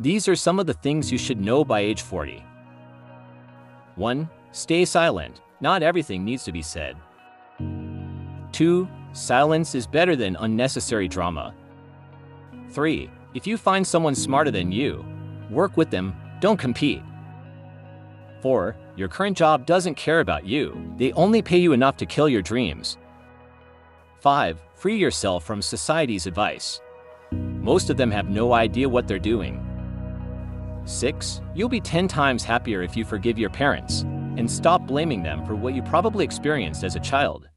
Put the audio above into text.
These are some of the things you should know by age 40. 1. Stay silent. Not everything needs to be said. 2. Silence is better than unnecessary drama. 3. If you find someone smarter than you, work with them, don't compete. 4. Your current job doesn't care about you, they only pay you enough to kill your dreams. 5. Free yourself from society's advice. Most of them have no idea what they're doing. 6. You'll be 10 times happier if you forgive your parents and stop blaming them for what you probably experienced as a child.